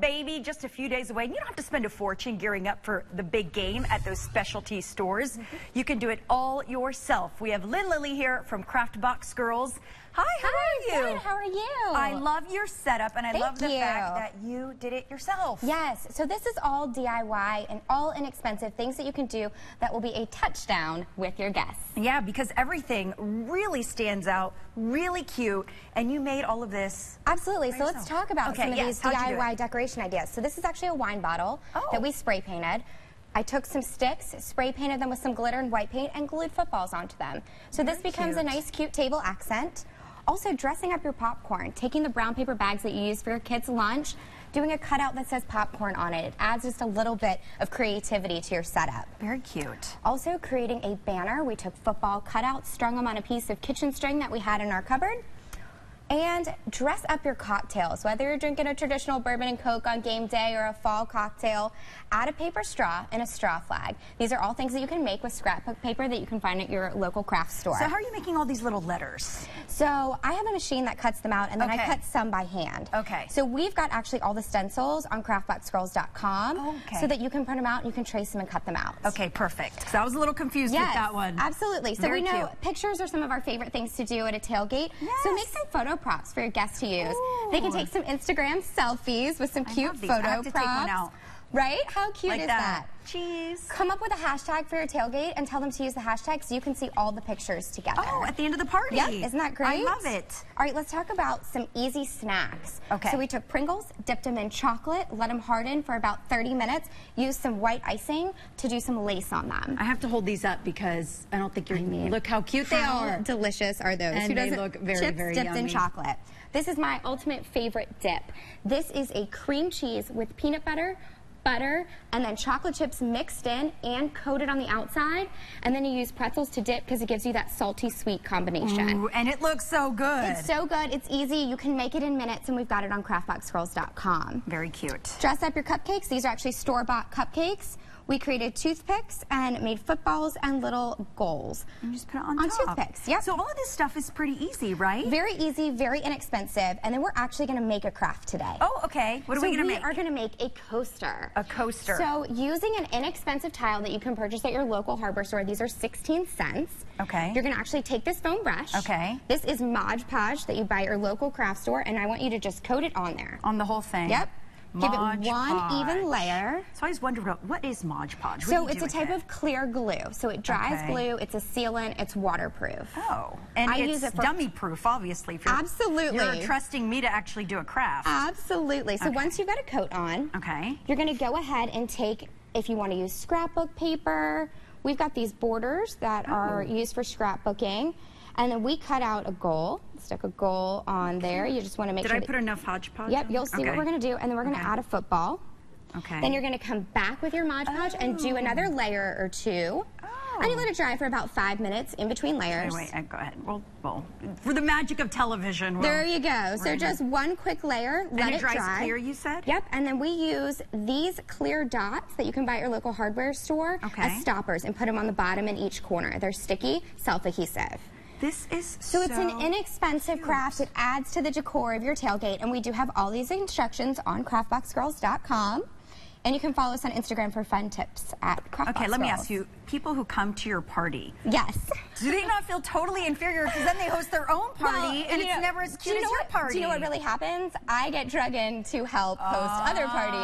Baby, just a few days away. You don't have to spend a fortune gearing up for the big game at those specialty stores. You can do it all yourself. We have Lynn Lilly here from Craft Box Girls. Hi, how Hi, are you? Good. How are you? I love your setup and I Thank love the you. fact that you did it yourself. Yes, so this is all DIY and all inexpensive things that you can do that will be a touchdown with your guests. Yeah, because everything really stands out, really cute, and you made all of this. Absolutely. So let's talk about okay, some of yes. these DIY decoration ideas. So this is actually a wine bottle oh. that we spray painted. I took some sticks, spray painted them with some glitter and white paint, and glued footballs onto them. So Very this becomes cute. a nice, cute table accent. Also, dressing up your popcorn, taking the brown paper bags that you use for your kids' lunch, doing a cutout that says popcorn on it. It adds just a little bit of creativity to your setup. Very cute. Also, creating a banner. We took football cutouts, strung them on a piece of kitchen string that we had in our cupboard. And dress up your cocktails. Whether you're drinking a traditional bourbon and coke on game day or a fall cocktail, add a paper straw and a straw flag. These are all things that you can make with scrapbook paper that you can find at your local craft store. So how are you making all these little letters? So I have a machine that cuts them out and then okay. I cut some by hand. Okay. So we've got actually all the stencils on craftboxgirls.com okay. so that you can print them out and you can trace them and cut them out. Okay, perfect. So I was a little confused yes, with that one. Absolutely. So Very we know cute. pictures are some of our favorite things to do at a tailgate. Yes. So make some photo props for your guests to use. Ooh. They can take some Instagram selfies with some cute photo props. Right? How cute like is that? that? Cheese. Come up with a hashtag for your tailgate and tell them to use the hashtag so you can see all the pictures together. Oh, at the end of the party. Yep, isn't that great? I love it. All right, let's talk about some easy snacks. Okay. So we took Pringles, dipped them in chocolate, let them harden for about 30 minutes, used some white icing to do some lace on them. I have to hold these up because I don't think you're, I mean, look how cute they are. delicious are those? And they look very, chips very dipped yummy. in chocolate. This is my ultimate favorite dip. This is a cream cheese with peanut butter, butter, and then chocolate chips mixed in and coated on the outside. And then you use pretzels to dip because it gives you that salty sweet combination. Ooh, and it looks so good. It's so good. It's easy. You can make it in minutes, and we've got it on craftboxgirls.com. Very cute. Dress up your cupcakes. These are actually store-bought cupcakes. We created toothpicks and made footballs and little goals. And just put it on, on top. toothpicks. Yep. So all of this stuff is pretty easy, right? Very easy, very inexpensive. And then we're actually going to make a craft today. Oh, okay. What are so we going to make? we are going to make a coaster. A coaster. So using an inexpensive tile that you can purchase at your local hardware store, these are 16 cents. Okay. You're going to actually take this foam brush. Okay. This is Mod Podge that you buy at your local craft store, and I want you to just coat it on there. On the whole thing? Yep. Give it Mod one Podge. even layer. So I was wondering, what is Mod Podge? What so it's a type it? of clear glue. So it dries Okay. glue, it's a sealant, it's waterproof. Oh, and I it's use it for- dummy proof, obviously. If you're, Absolutely. You're trusting me to actually do a craft. Absolutely. So Okay. once you've got a coat on, Okay. you're going to go ahead and take, if you want to use scrapbook paper, we've got these borders that oh. are Oh. used for scrapbooking. And then we cut out a goal, stick a goal on there. You just want to make Did sure Did I put enough hodgepodge? Yep, you'll it? see what we're going to do. And then we're going to Okay. add a football. Okay. Then you're going to come back with your Mod Podge and do oh. another layer or two. Oh. And you let it dry for about five minutes in between layers. Wait, wait, go ahead. Well, well, for the magic of television. we'll- There you go. So just one quick layer, let and it dries dry. clear, you said? Yep, and then we use these clear dots that you can buy at your local hardware store Okay. as stoppers and put them on the bottom in each corner. They're sticky, self-adhesive. This is So, it's an inexpensive craft. It adds to the decor of your tailgate, and we do have all these instructions on craftboxgirls.com. And you can follow us on Instagram for fun tips at craftboxgirls. Okay, let me ask you, people who come to your party, Yes. do they not feel totally inferior because then they host their own party Well, and it's know, never as cute you know as your what- party? Do you know what really happens? I get drug in to help host other parties.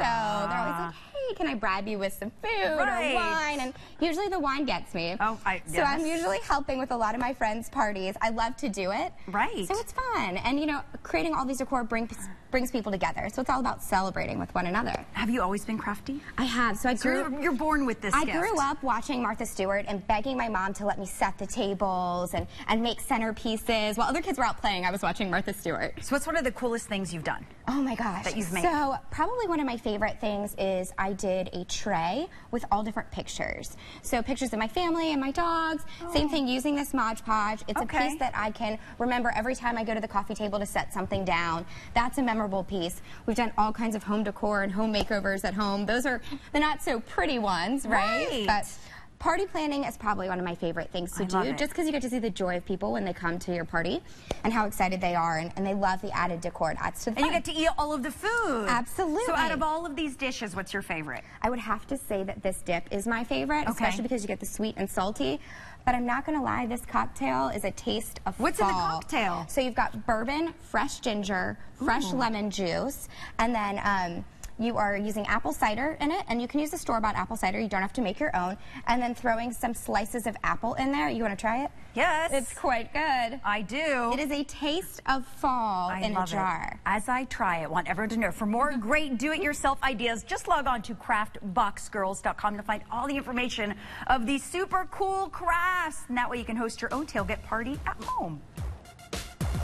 So they're always like, hey, can I bribe you with some food Right. or wine? And usually the wine gets me. Oh, I- So I'm usually helping with a lot of my friends' parties. I love to do it. Right. So it's fun. And, you know, creating all these decor brings, brings people together. So it's all about celebrating with one another. Have you always been crafty? I have. So I So grew you're, you're born with this I gift. grew up watching Martha Stewart and begging my mom to let me set the tables and, and make centerpieces. While other kids were out playing, I was watching Martha Stewart. So what's one of the coolest things you've done? Oh my gosh. That you've made. So probably one of my favorite things is I did a tray with all different pictures. So pictures of my family and my dogs. Same thing using this Mod Podge. It's Okay. a piece that I can remember every time I go to the coffee table to set something down. That's a memorable piece. We've done all kinds of home decor and home makeovers at home. Those are the not so pretty ones, right? Right. But Party planning is probably one of my favorite things to I do, just because you get to see the joy of people when they come to your party and how excited they are, and, and they love the added decor it adds to the And you get to eat all of the food. Absolutely. So out of all of these dishes, what's your favorite? I would have to say that this dip is my favorite, Okay. especially because you get the sweet and salty. But I'm not going to lie, this cocktail is a taste of What's in the cocktail? So you've got bourbon, fresh ginger, fresh lemon juice, and then um, you are using apple cider in it, and you can use the store-bought apple cider. You don't have to make your own. And then throwing some slices of apple in there. You want to try it? Yes. It's quite good. I do. It is a taste of fall I in a jar. It. As I try it, want everyone to know. For more great do-it-yourself ideas, just log on to craftboxgirls.com to find all the information of these super cool crafts. And that way you can host your own tailgate party at home.